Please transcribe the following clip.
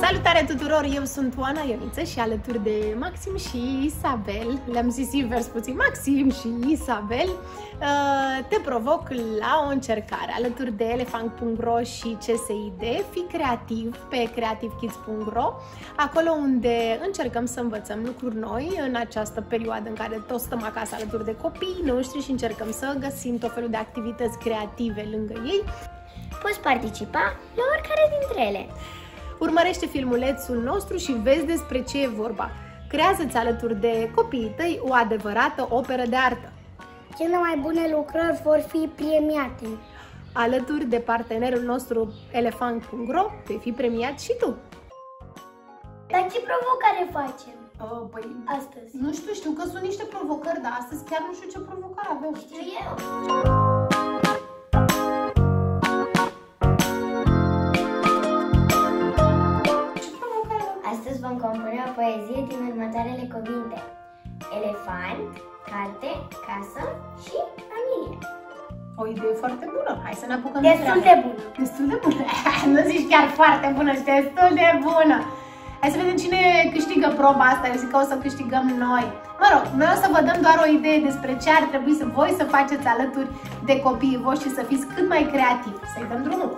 Salutare tuturor! Eu sunt Oana Ioniță și alături de Maxim și Isabel, le-am zis invers puțin, Maxim și Isabel, uh, te provoc la o încercare alături de elefant.ro și CSID, fi creativ pe creativekids.ro, acolo unde încercăm să învățăm lucruri noi în această perioadă în care toți stăm acasă alături de copiii noștri și încercăm să găsim tot felul de activități creative lângă ei. Poți participa la oricare dintre ele. Urmărește filmulețul nostru și vezi despre ce e vorba. Creează-ți alături de copiii tăi o adevărată operă de artă. Cele mai bune lucrări vor fi premiate. Alături de partenerul nostru elefant.ro vei fi premiat și tu. Dar ce provocare facem Oh, păi, astăzi? nu știu, știu că sunt niște provocări, dar astăzi chiar nu știu ce provocare avem. Știu eu. Compune o poezie din următoarele cuvinte. Elefant, carte, casă și familie. O idee foarte bună. Hai să ne apucăm Destul treabă. de bună. Destul de bună. nu zici chiar foarte bună, și destul de bună. Hai să vedem cine câștigă proba asta. Eu zic că o să câștigăm noi. Mă rog, noi o să vă dăm doar o idee despre ce ar trebui să voi să faceți alături de copiii voștri și să fiți cât mai creativi. Să-i dăm drumul.